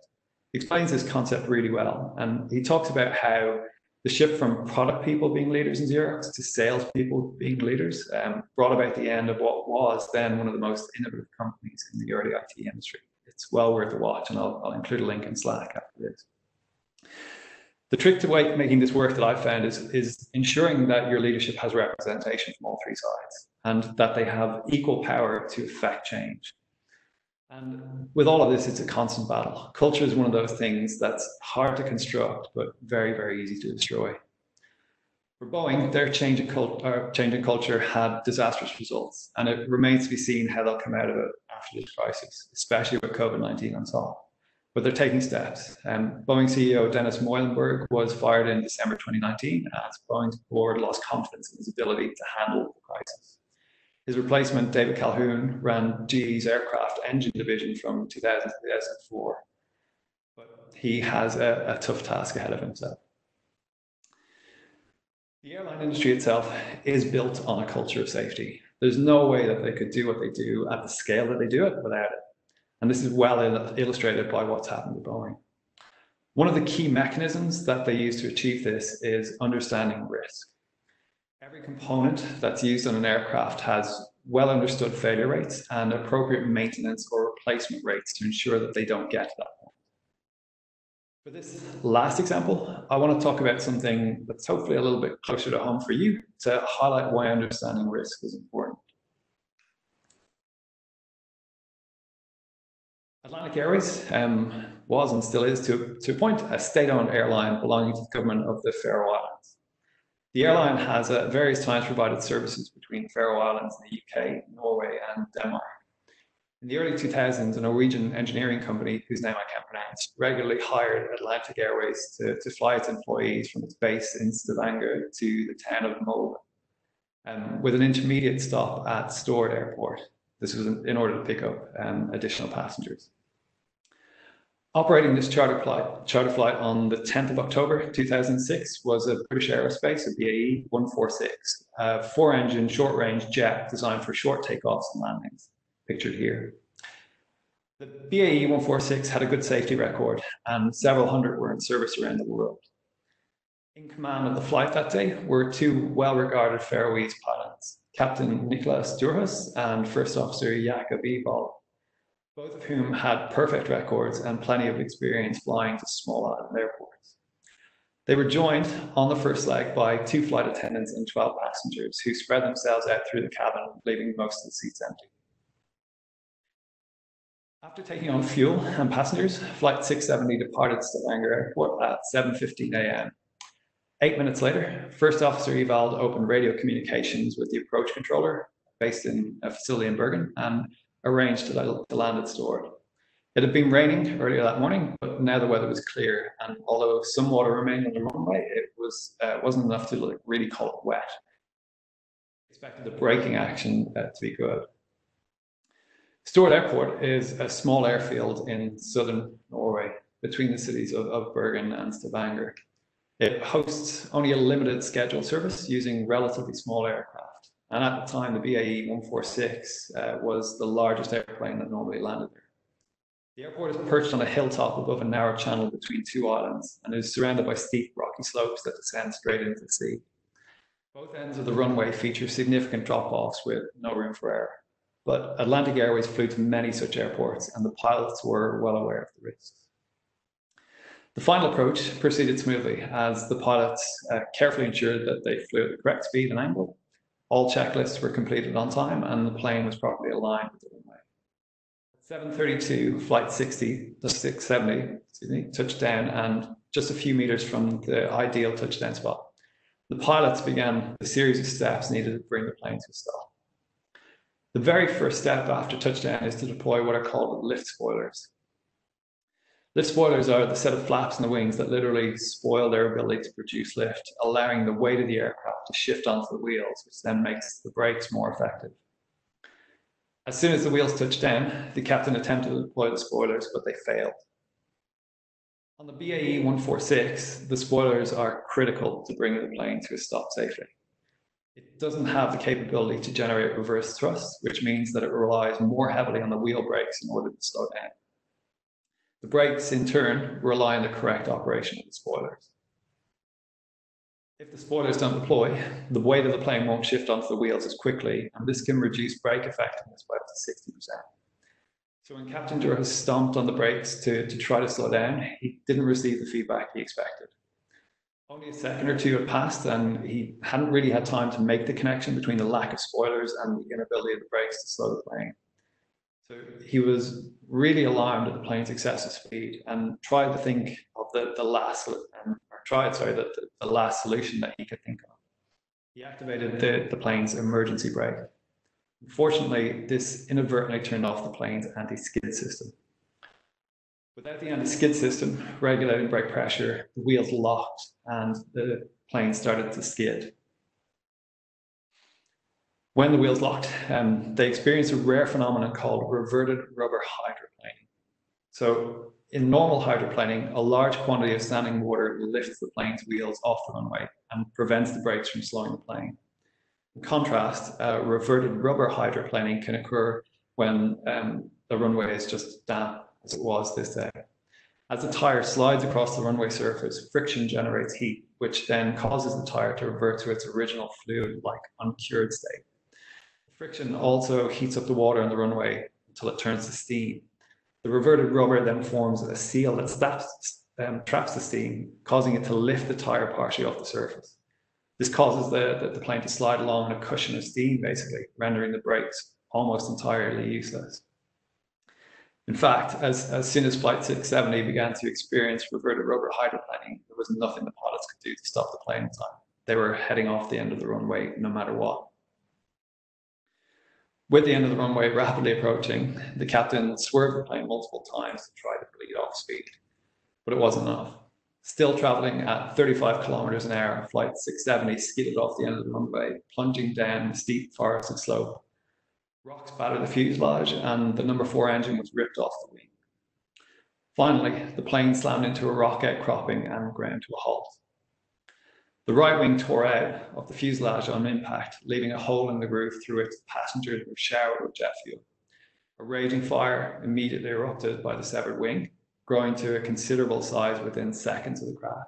Explains this concept really well, and he talks about how the shift from product people being leaders in Xerox to sales people being leaders um, brought about the end of what was then one of the most innovative companies in the early IT industry. It's well worth a watch, and I'll, I'll include a link in Slack after this. The trick to making this work that I've found is, is ensuring that your leadership has representation from all three sides and that they have equal power to affect change. And with all of this, it's a constant battle. Culture is one of those things that's hard to construct, but very, very easy to destroy. For Boeing, their change in, cult, uh, change culture had disastrous results, and it remains to be seen how they'll come out of it after this crisis, especially with COVID 19 on top. But they're taking steps. Um, Boeing CEO Dennis Muilenburg was fired in December 2019 as Boeing's board lost confidence in his ability to handle the crisis. His replacement, David Calhoun, ran GE's aircraft engine division from 2000 to 2004. But he has a, a tough task ahead of himself. The airline industry itself is built on a culture of safety. There's no way that they could do what they do at the scale that they do it without it. And this is well illustrated by what's happened to Boeing. One of the key mechanisms that they use to achieve this is understanding risk. Every component that's used on an aircraft has well understood failure rates and appropriate maintenance or replacement rates to ensure that they don't get to that point. For this last example, I want to talk about something that's hopefully a little bit closer to home for you to highlight why understanding risk is important. Atlantic Airways um, was and still is to, to a point a state-owned airline belonging to the government of the Faroe Islands. The airline has at various times provided services between Faroe Islands and the UK, Norway, and Denmark. In the early 2000s, a Norwegian engineering company, whose name I can't pronounce, regularly hired Atlantic Airways to, to fly its employees from its base in Stavanger to the town of Molde, um, with an intermediate stop at Stord Airport. This was in order to pick up um, additional passengers. Operating this charter flight, charter flight on the 10th of October 2006 was a British Aerospace, a BAE 146, a four engine short range jet designed for short takeoffs and landings, pictured here. The BAE 146 had a good safety record and several hundred were in service around the world. In command of the flight that day were two well regarded Faroese pilots, Captain Nicholas Durhus and First Officer Jakob Evald both of whom had perfect records and plenty of experience flying to small island airports. They were joined on the first leg by two flight attendants and 12 passengers who spread themselves out through the cabin, leaving most of the seats empty. After taking on fuel and passengers, Flight 670 departed Stavanger Airport at 7.15 a.m. Eight minutes later, First Officer Evald opened radio communications with the approach controller based in a facility in Bergen and arranged to, to land at Stord. It had been raining earlier that morning, but now the weather was clear, and although some water remained on the runway, it was uh, wasn't enough to like, really call it wet. Expected the braking action uh, to be good. Stord Airport is a small airfield in southern Norway, between the cities of, of Bergen and Stavanger. It hosts only a limited scheduled service using relatively small aircraft. And at the time, the BAE 146 uh, was the largest airplane that normally landed there. The airport is perched on a hilltop above a narrow channel between two islands and is surrounded by steep rocky slopes that descend straight into the sea. Both ends of the runway feature significant drop-offs with no room for error. But Atlantic Airways flew to many such airports and the pilots were well aware of the risks. The final approach proceeded smoothly as the pilots uh, carefully ensured that they flew at the correct speed and angle all checklists were completed on time and the plane was properly aligned with the runway. 7.32, flight 60, the 670, excuse me, touched down and just a few meters from the ideal touchdown spot. The pilots began the series of steps needed to bring the plane to a stop. The very first step after touchdown is to deploy what are called lift spoilers. Lift spoilers are the set of flaps in the wings that literally spoil their ability to produce lift, allowing the weight of the aircraft to shift onto the wheels, which then makes the brakes more effective. As soon as the wheels touched down, the captain attempted to deploy the spoilers, but they failed. On the BAE 146, the spoilers are critical to bringing the plane to a stop safely. It doesn't have the capability to generate reverse thrust, which means that it relies more heavily on the wheel brakes in order to slow down. The brakes, in turn, rely on the correct operation of the spoilers. If the spoilers don't deploy, the weight of the plane won't shift onto the wheels as quickly, and this can reduce brake effectiveness by up to 60%. So when Captain Durham stomped on the brakes to, to try to slow down, he didn't receive the feedback he expected. Only a second or two had passed, and he hadn't really had time to make the connection between the lack of spoilers and the inability of the brakes to slow the plane. So he was really alarmed at the plane's excessive speed and tried to think of the, the last um, tried, sorry, the, the last solution that he could think of. He activated the, the plane's emergency brake. Unfortunately, this inadvertently turned off the plane's anti-skid system. Without the anti-skid system regulating brake pressure, the wheels locked and the plane started to skid. When the wheels locked, um, they experienced a rare phenomenon called reverted rubber hydroplaning. So in normal hydroplaning, a large quantity of standing water lifts the plane's wheels off the runway and prevents the brakes from slowing the plane. In contrast, uh, reverted rubber hydroplaning can occur when um, the runway is just damp, as it was this day. As the tire slides across the runway surface, friction generates heat, which then causes the tire to revert to its original fluid-like uncured state. Friction also heats up the water on the runway until it turns to steam, the reverted rubber then forms a seal that stops, um, traps the steam, causing it to lift the tire partially off the surface. This causes the, the, the plane to slide along in a cushion of steam, basically, rendering the brakes almost entirely useless. In fact, as, as soon as Flight 670 began to experience reverted rubber hydroplaning, there was nothing the pilots could do to stop the plane in time. They were heading off the end of the runway no matter what. With the end of the runway rapidly approaching, the captain swerved the plane multiple times to try to bleed off speed, but it wasn't enough. Still traveling at 35 kilometers an hour, flight 670 skidded off the end of the runway, plunging down the steep forested slope. Rocks battered the fuselage, and the number four engine was ripped off the wing. Finally, the plane slammed into a rock outcropping and ground to a halt. The right wing tore out of the fuselage on impact, leaving a hole in the roof through which the passengers were showered with jet fuel. A raging fire immediately erupted by the severed wing, growing to a considerable size within seconds of the crash.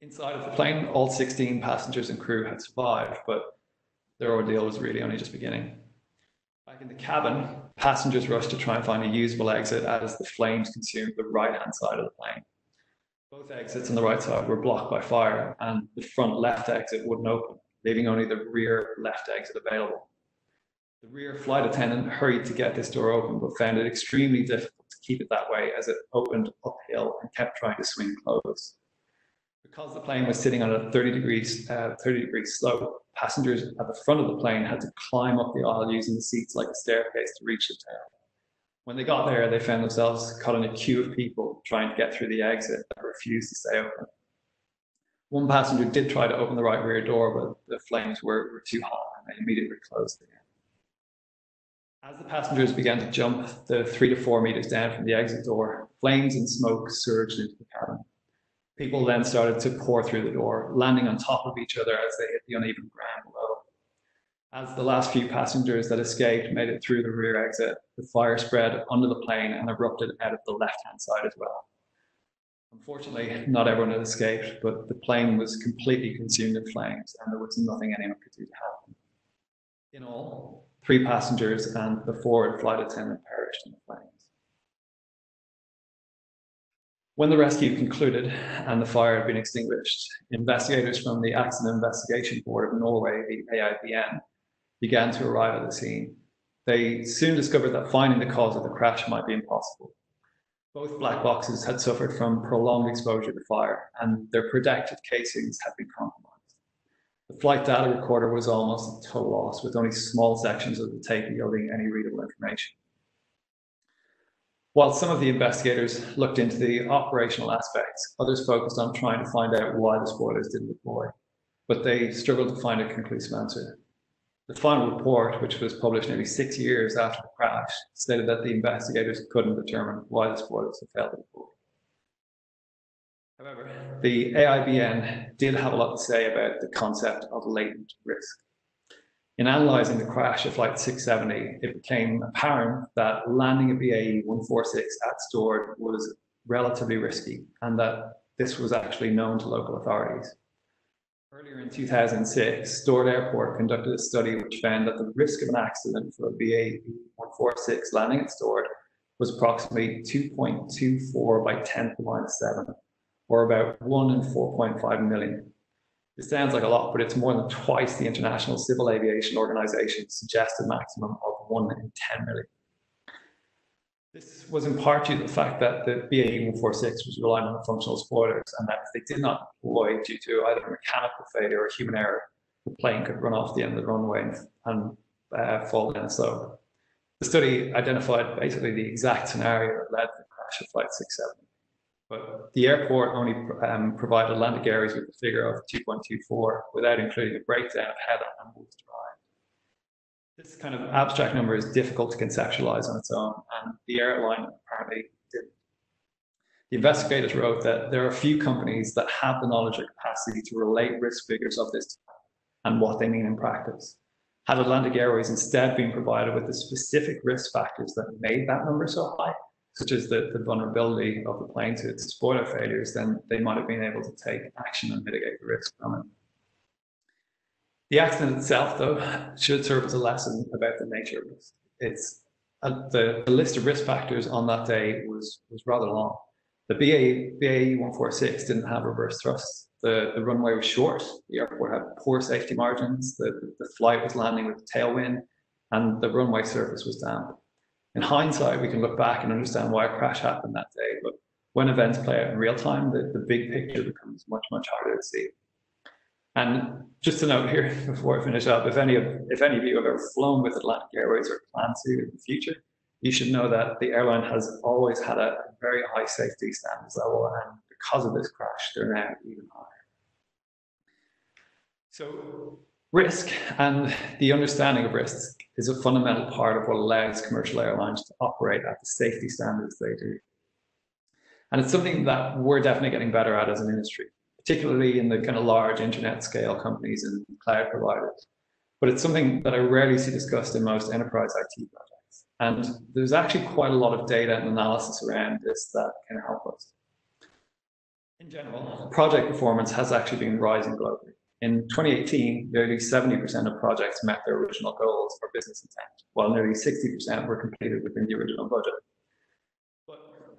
Inside of the plane, all 16 passengers and crew had survived, but their ordeal was really only just beginning. Back in the cabin, passengers rushed to try and find a usable exit as the flames consumed the right hand side of the plane. Both exits on the right side were blocked by fire, and the front left exit wouldn't open, leaving only the rear left exit available. The rear flight attendant hurried to get this door open, but found it extremely difficult to keep it that way as it opened uphill and kept trying to swing closed. Because the plane was sitting on a 30 degrees, uh, 30 degrees slope, passengers at the front of the plane had to climb up the aisle using the seats like a staircase to reach the tail. When they got there, they found themselves caught in a queue of people trying to get through the exit that refused to stay open. One passenger did try to open the right rear door, but the flames were, were too hot and they immediately closed again. As the passengers began to jump the three to four meters down from the exit door, flames and smoke surged into the cabin. People then started to pour through the door, landing on top of each other as they hit the uneven ground. As the last few passengers that escaped made it through the rear exit, the fire spread under the plane and erupted out of the left hand side as well. Unfortunately, not everyone had escaped, but the plane was completely consumed in flames and there was nothing anyone could do to help. In all, three passengers and the forward flight attendant perished in the flames. When the rescue concluded and the fire had been extinguished, investigators from the Accident Investigation Board of Norway, the AIBN, began to arrive at the scene. They soon discovered that finding the cause of the crash might be impossible. Both black boxes had suffered from prolonged exposure to fire, and their protective casings had been compromised. The flight data recorder was almost a total loss, with only small sections of the tape yielding any readable information. While some of the investigators looked into the operational aspects, others focused on trying to find out why the spoilers didn't deploy, but they struggled to find a conclusive answer. The final report, which was published nearly six years after the crash, stated that the investigators couldn't determine why the spoilers had failed. However, the AIBN did have a lot to say about the concept of latent risk. In analysing the crash of Flight 670, it became apparent that landing a BAE 146 at Stord was relatively risky and that this was actually known to local authorities. Earlier in 2006, Stord Airport conducted a study which found that the risk of an accident for a BAE 146 landing at Stord was approximately 2.24 by 10 to the minus 7, or about 1 in 4.5 million. It sounds like a lot, but it's more than twice the International Civil Aviation Organization's suggested maximum of 1 in 10 million. This was in part due to the fact that the BAE 146 was relying on the functional spoilers and that if they did not deploy due to either mechanical failure or human error, the plane could run off the end of the runway and, and uh, fall down So. The study identified basically the exact scenario that led to the crash of Flight 670. But the airport only um, provided landing areas with a figure of 2.24 without including a breakdown of how that number was. This kind of abstract number is difficult to conceptualize on its own, and the airline apparently didn't. The investigators wrote that there are few companies that have the knowledge or capacity to relate risk figures of this type and what they mean in practice. Had Atlantic Airways instead been provided with the specific risk factors that made that number so high, such as the, the vulnerability of the plane to its spoiler failures, then they might have been able to take action and mitigate the risk from it. The accident itself, though, should serve as a lesson about the nature of risk. It's uh, the, the, list of risk factors on that day was was rather long. The BA BAE 146 didn't have reverse thrust. The, the runway was short. The airport had poor safety margins. The, the flight was landing with tailwind, and the runway surface was damp in hindsight, we can look back and understand why a crash happened that day. But when events play out in real time, the, the big picture becomes much, much harder to see. And just to note here before I finish up, if any of if any of you have ever flown with Atlantic Airways or plan to in the future, you should know that the airline has always had a very high safety standards level, and because of this crash, they're now even higher. So risk and the understanding of risks is a fundamental part of what allows commercial airlines to operate at the safety standards they do. And it's something that we're definitely getting better at as an industry, particularly in the kind of large internet scale companies and cloud providers. But it's something that I rarely see discussed in most enterprise IT projects. And there's actually quite a lot of data and analysis around this that can help us. In general, project performance has actually been rising globally. In 2018, nearly 70% of projects met their original goals or business intent, while nearly 60% were completed within the original budget.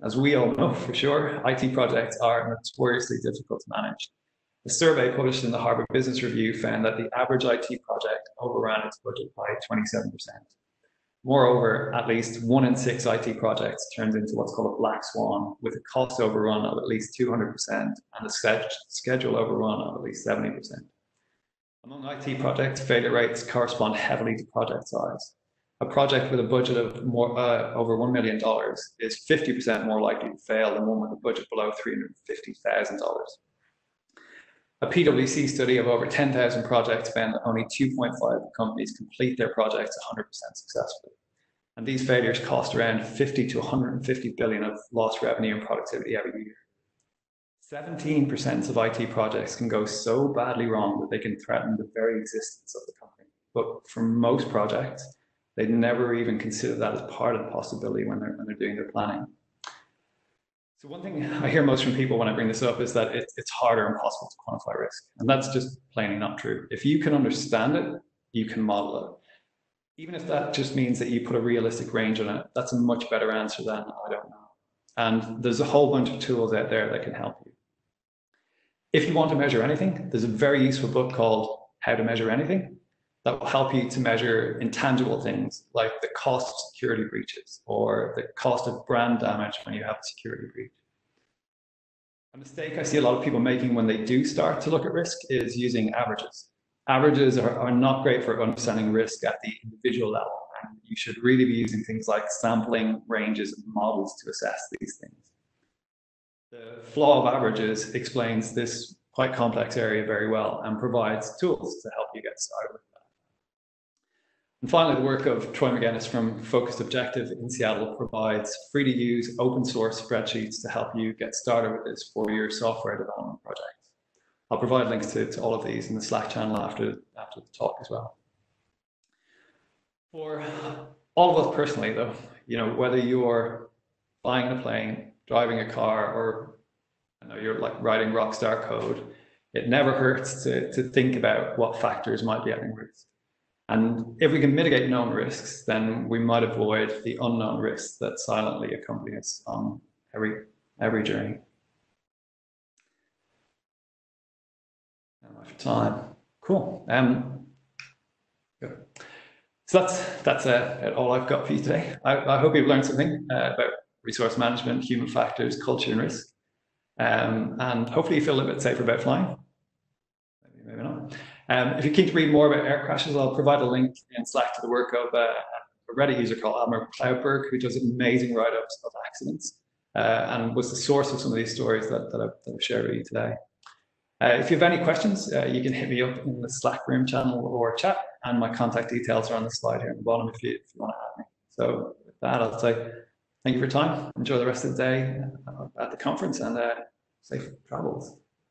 As we all know for sure, IT projects are notoriously difficult to manage. A survey published in the Harvard Business Review found that the average IT project overran its budget by 27%. Moreover, at least one in six IT projects turns into what's called a black swan, with a cost overrun of at least 200% and a schedule overrun of at least 70%. Among IT projects, failure rates correspond heavily to project size. A project with a budget of more, uh, over $1 million is 50% more likely to fail than one with a budget below $350,000. A PwC study of over 10,000 projects found that only 2.5 companies complete their projects 100% successfully. And these failures cost around 50 to 150 billion of lost revenue and productivity every year. 17% of IT projects can go so badly wrong that they can threaten the very existence of the company. But for most projects, they never even consider that as part of the possibility when they're, when they're doing their planning. So one thing I hear most from people when I bring this up is that it, it's harder and impossible to quantify risk. And that's just plainly not true. If you can understand it, you can model it. Even if that just means that you put a realistic range on it, that's a much better answer than oh, I don't know. And there's a whole bunch of tools out there that can help you. If you want to measure anything, there's a very useful book called How to Measure Anything that will help you to measure intangible things like the cost of security breaches or the cost of brand damage when you have a security breach. A mistake I see a lot of people making when they do start to look at risk is using averages. Averages are, are not great for understanding risk at the individual level. And you should really be using things like sampling, ranges, and models to assess these things. The flaw of averages explains this quite complex area very well and provides tools to help you get started And finally, the work of Troy Magennis from Focused Objective in Seattle provides free to use open source spreadsheets to help you get started with this for your software development project. I'll provide links to, to all of these in the Slack channel after, after the talk as well. For all of us personally, though, you know, whether you're flying a plane, driving a car, or you know, you're like writing rockstar code, it never hurts to, to think about what factors might be at risk. And if we can mitigate known risks, then we might avoid the unknown risks that silently accompany us on every every journey. Not much time. Cool. Um. So that's that's uh, all I've got for you today. I, I hope you've learned something uh, about resource management, human factors, culture, and risk. Um, and hopefully you feel a little bit safer about flying. Maybe, maybe not. Um, if you're keen to read more about air crashes, I'll provide a link in Slack to the work of uh, a Reddit user called Admiral Cloudberg, who does amazing write-ups of accidents uh, and was the source of some of these stories that, that, I've, that I've shared with you today. Uh, if you have any questions, uh, you can hit me up in the Slack room channel or chat, and my contact details are on the slide here at the bottom if you, if you want to add me. So with that, I'll say thank you for your time. Enjoy the rest of the day at the conference and uh, safe travels.